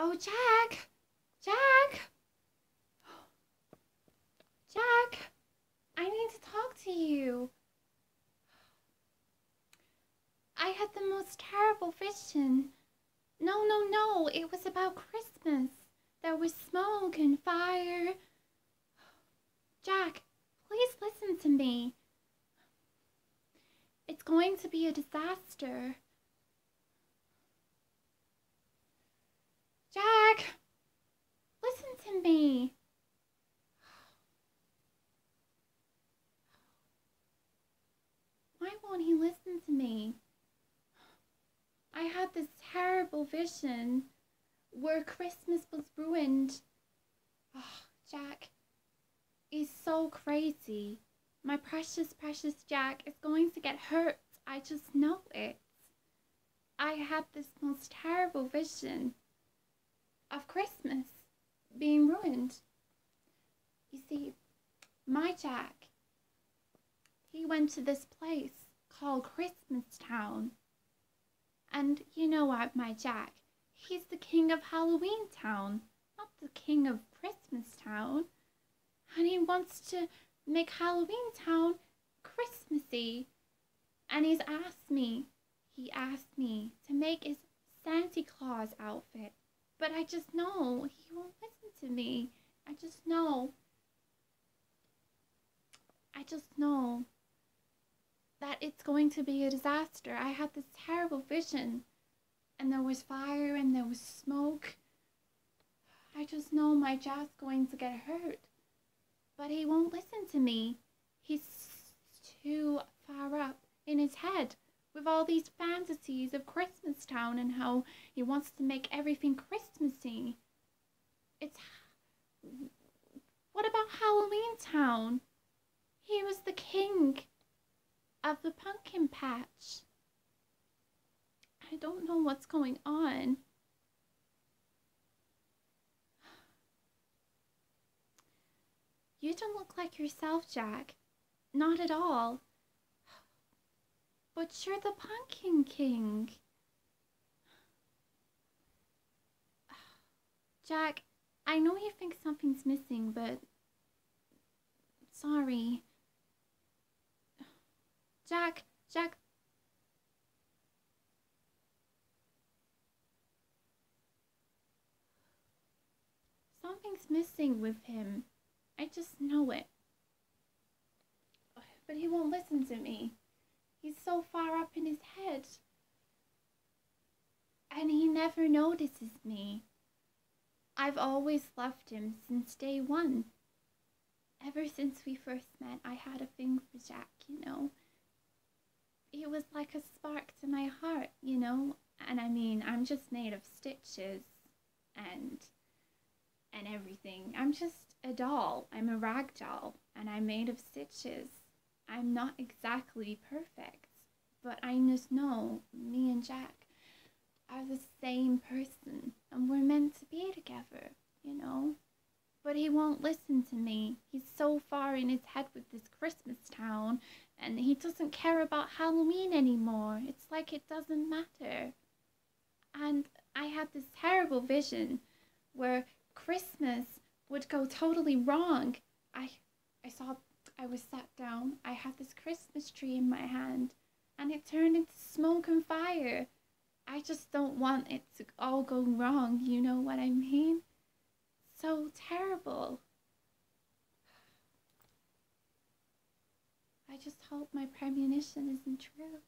Oh, Jack! Jack! Jack! I need to talk to you. I had the most terrible vision. No, no, no, it was about Christmas. There was smoke and fire. Jack, please listen to me. It's going to be a disaster. Jack, listen to me. Why won't he listen to me? I had this terrible vision where Christmas was ruined. Oh, Jack is so crazy. My precious, precious Jack is going to get hurt. I just know it. I had this most terrible vision of Christmas being ruined. You see, my Jack, he went to this place called Christmas Town. And you know what, my Jack, he's the king of Halloween Town, not the king of Christmas Town. And he wants to make Halloween Town Christmassy. And he's asked me, he asked me to make his Santa Claus outfit. But I just know he won't listen to me. I just know. I just know that it's going to be a disaster. I had this terrible vision, and there was fire and there was smoke. I just know my Jack's going to get hurt. But he won't listen to me. He's too far up in his head with all these fantasies of Christmas Town and how he wants to make everything Christmassy. It's. What about Halloween Town? He was the king of the pumpkin patch. I don't know what's going on. You don't look like yourself, Jack. Not at all. But you're the Pumpkin King. Jack, I know you think something's missing, but. Sorry. Jack, Jack. Something's missing with him. I just know it. But he won't listen to me. He's so far up in his head. And he never notices me. I've always loved him since day one. Ever since we first met, I had a thing for Jack, you know. It was like a spark to my heart, you know. And I mean, I'm just made of stitches and and everything. I'm just a doll. I'm a rag doll and I'm made of stitches. I'm not exactly perfect, but I just know me and Jack are the same person and we're meant to be together, you know? But he won't listen to me. He's so far in his head with this Christmas town and he doesn't care about Halloween anymore. It's like it doesn't matter. And I had this terrible vision where Christmas would go totally wrong. I I saw I was sat down. I had this Christmas tree in my hand and it turned into smoke and fire. I just don't want it to all go wrong, you know what I mean? So terrible. I just hope my premonition isn't true.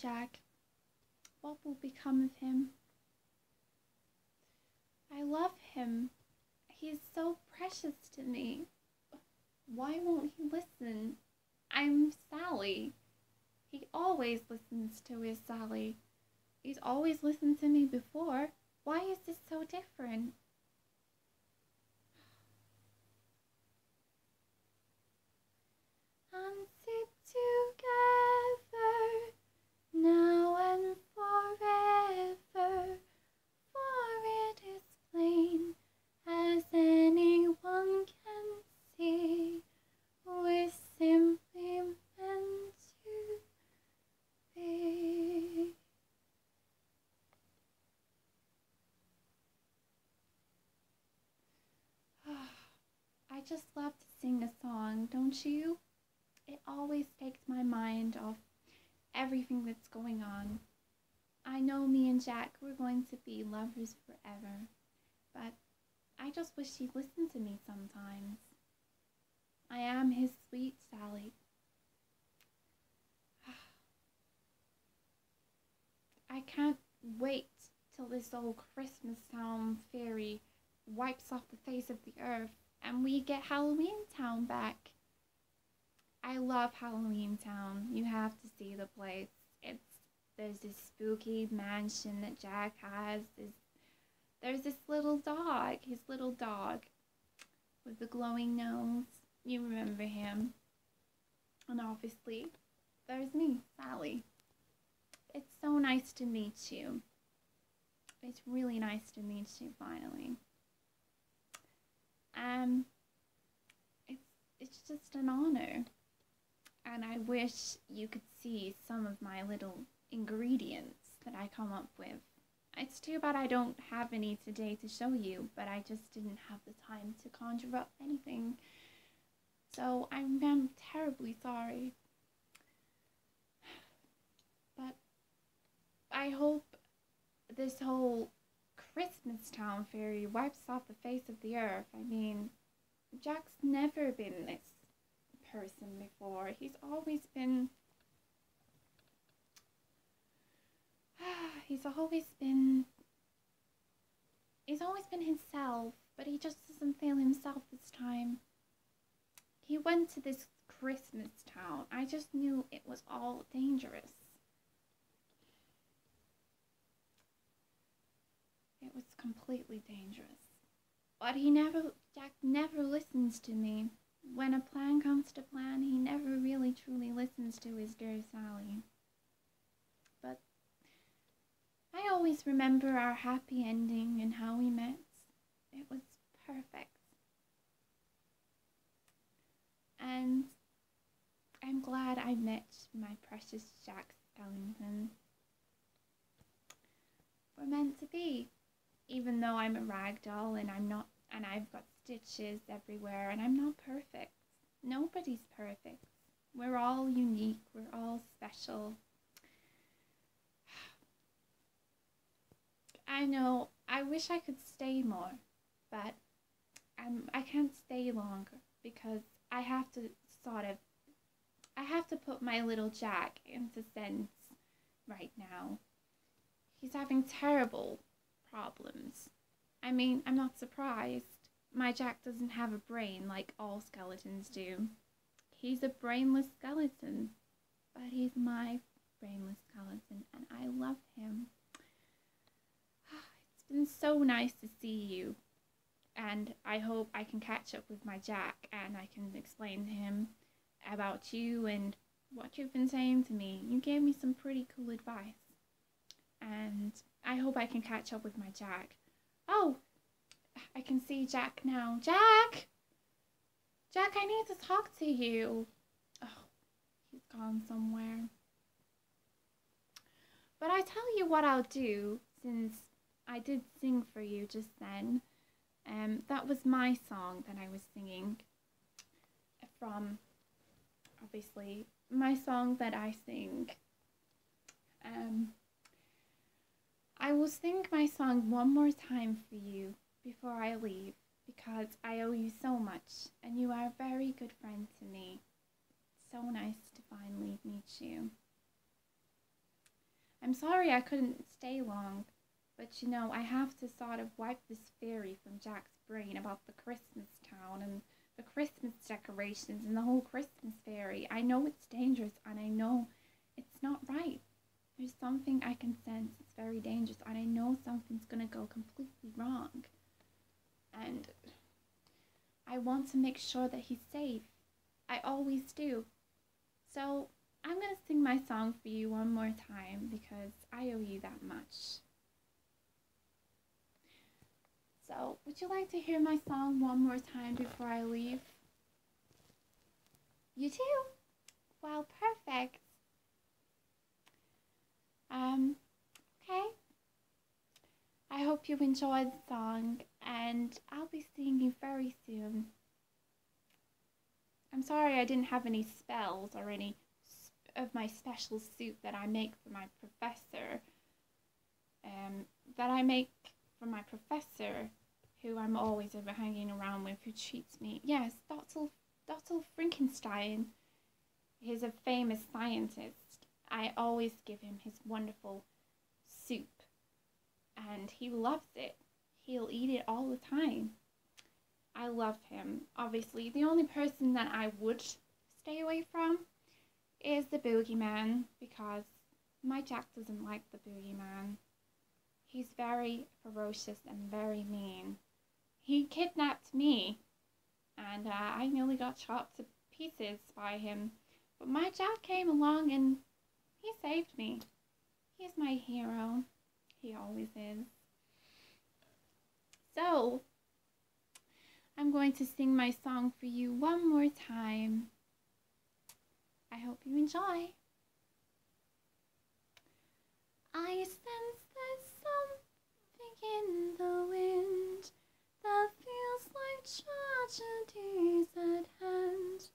Jack. What will become of him? I love him. He's so precious to me. Why won't he listen? I'm Sally. He always listens to his Sally. He's always listened to me before. Why is this so different? And sit together now and forever, for it is plain as anyone can see. We're simply meant to be. I just love to sing a song, don't you? It always takes my mind off everything that's going on. I know me and Jack were going to be lovers forever, but I just wish he'd listen to me sometimes. I am his sweet Sally. I can't wait till this old Christmas Town fairy wipes off the face of the earth and we get Halloween Town back. I love Halloween Town. You have to see the place. It's there's this spooky mansion that Jack has. There's, there's this little dog, his little dog with the glowing nose. You remember him. And obviously, there's me, Sally. It's so nice to meet you. It's really nice to meet you finally. Um it's it's just an honor and I wish you could see some of my little ingredients that I come up with. It's too bad I don't have any today to show you, but I just didn't have the time to conjure up anything. So I'm, I'm terribly sorry. But I hope this whole Christmas Town fairy wipes off the face of the earth. I mean, Jack's never been this person before. He's always been. He's always been. He's always been himself, but he just doesn't feel himself this time. He went to this Christmas town. I just knew it was all dangerous. It was completely dangerous. But he never, Jack never listens to me. When a plan comes to plan, he never really truly listens to his dear Sally. But I always remember our happy ending and how we met. It was perfect. And I'm glad I met my precious Jack Skellington. We're meant to be, even though I'm a rag doll and I'm not, and I've got stitches everywhere, and I'm not perfect. Nobody's perfect. We're all unique, we're all special. I know, I wish I could stay more, but I'm, I can't stay longer because I have to sort of, I have to put my little Jack into sense right now. He's having terrible problems. I mean, I'm not surprised. My Jack doesn't have a brain like all skeletons do. He's a brainless skeleton, but he's my brainless skeleton, and I love him. It's been so nice to see you, and I hope I can catch up with my Jack and I can explain to him about you and what you've been saying to me. You gave me some pretty cool advice, and I hope I can catch up with my Jack. Oh, I can see Jack now. Jack! Jack, I need to talk to you. Oh, he's gone somewhere. But I tell you what I'll do, since I did sing for you just then. Um, that was my song that I was singing from, obviously, my song that I sing. Um, I will sing my song one more time for you before I leave because I owe you so much and you are a very good friend to me. It's so nice to finally meet you. I'm sorry I couldn't stay long, but you know, I have to sort of wipe this fairy from Jack's brain about the Christmas town and the Christmas decorations and the whole Christmas fairy. I know it's dangerous and I know it's not right. There's something I can sense. It's very dangerous and I know something's going to go completely wrong. And I want to make sure that he's safe. I always do. So I'm going to sing my song for you one more time because I owe you that much. So, would you like to hear my song one more time before I leave? You too? Well, perfect. Um, okay. I hope you enjoyed the song, and I'll be seeing you very soon. I'm sorry I didn't have any spells or any of my special soup that I make for my professor. Um, that I make for my professor, who I'm always ever hanging around with, who treats me. Yes, Dr. Dr. Frankenstein. He's a famous scientist. I always give him his wonderful soup, and he loves it. He'll eat it all the time. I love him. Obviously, the only person that I would stay away from is the boogeyman because my Jack doesn't like the boogeyman. He's very ferocious and very mean. He kidnapped me, and uh, I nearly got chopped to pieces by him. But my Jack came along and he saved me. He's my hero. He always is. So, I'm going to sing my song for you one more time. I hope you enjoy. I sense there's something in the wind that feels like tragedies at hand.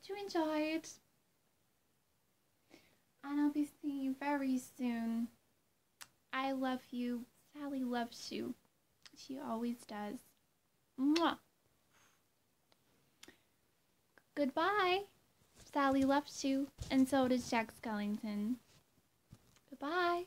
Hope you enjoyed. And I'll be seeing you very soon. I love you. Sally loves you. She always does. Mwah. Goodbye. Sally loves you, and so does Jack Skellington. Goodbye.